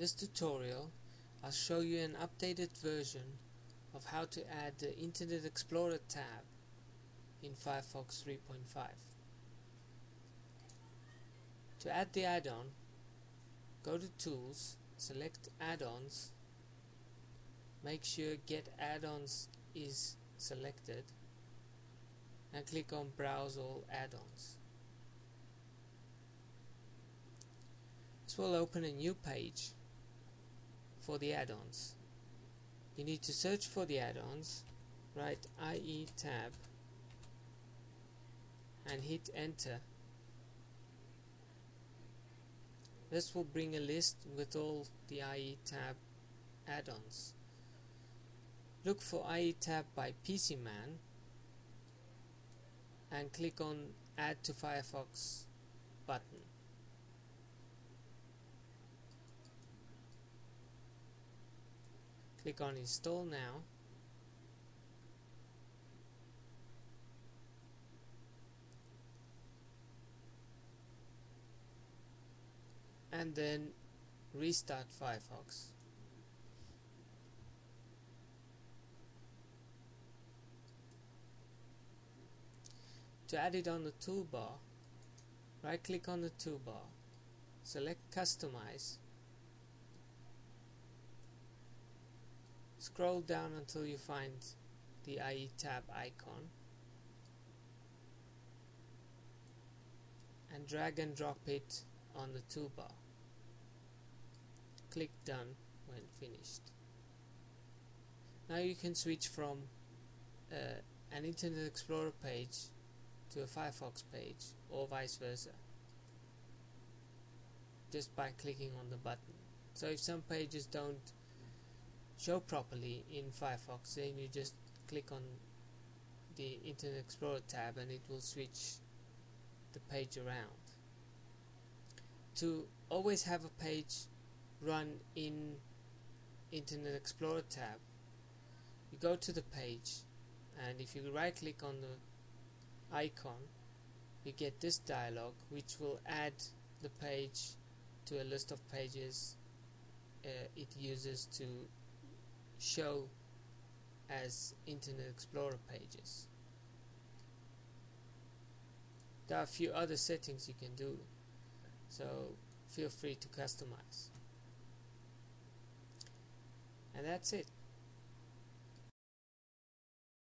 this tutorial I'll show you an updated version of how to add the Internet Explorer tab in Firefox 3.5. To add the add-on, go to Tools, select Add-ons, make sure Get Add-ons is selected and click on Browse all add-ons. This will open a new page for the add-ons. You need to search for the add-ons, write IE tab and hit enter. This will bring a list with all the IE tab add-ons. Look for IE tab by PCMan and click on add to Firefox button. Click on install now. And then restart Firefox. To add it on the toolbar, right click on the toolbar, select Customize, scroll down until you find the IE tab icon and drag and drop it on the toolbar. Click Done when finished. Now you can switch from uh, an Internet Explorer page to a Firefox page or vice versa just by clicking on the button so if some pages don't show properly in Firefox then you just click on the Internet Explorer tab and it will switch the page around. To always have a page run in Internet Explorer tab you go to the page and if you right click on the icon you get this dialog which will add the page to a list of pages uh, it uses to show as Internet Explorer pages. There are a few other settings you can do so feel free to customize. And that's it.